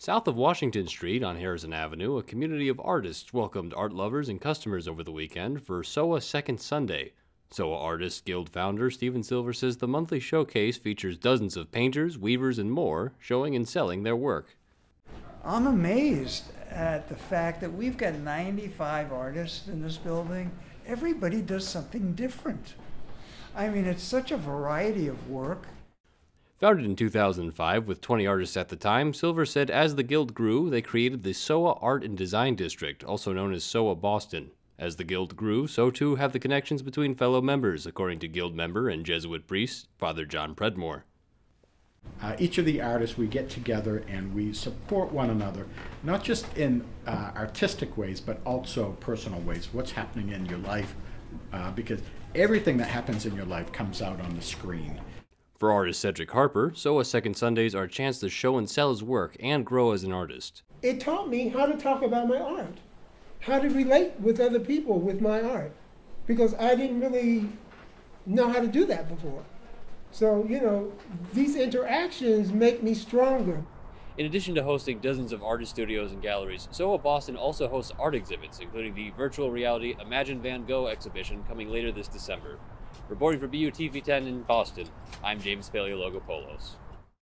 South of Washington Street on Harrison Avenue, a community of artists welcomed art lovers and customers over the weekend for SoWa Second Sunday. SoWa Artists Guild founder Stephen Silver says the monthly showcase features dozens of painters, weavers, and more showing and selling their work. I'm amazed at the fact that we've got 95 artists in this building. Everybody does something different. I mean, it's such a variety of work. Founded in 2005 with 20 artists at the time, Silver said as the guild grew, they created the SoWa Art and Design District, also known as SoWa Boston. As the guild grew, so too have the connections between fellow members, according to guild member and Jesuit priest Father John Predmore. Uh, each of the artists, we get together and we support one another, not just in uh, artistic ways, but also personal ways. What's happening in your life, uh, because everything that happens in your life comes out on the screen. For artist Cedric Harper, SoWa Second Sundays are a chance to show and sell his work and grow as an artist. It taught me how to talk about my art, how to relate with other people with my art, because I didn't really know how to do that before. So, you know, these interactions make me stronger. In addition to hosting dozens of artist studios and galleries, SoWa Boston also hosts art exhibits, including the virtual reality Imagine Van Gogh exhibition coming later this December. Reporting for BUTV 10 in Boston, I'm James Paleologopoulos.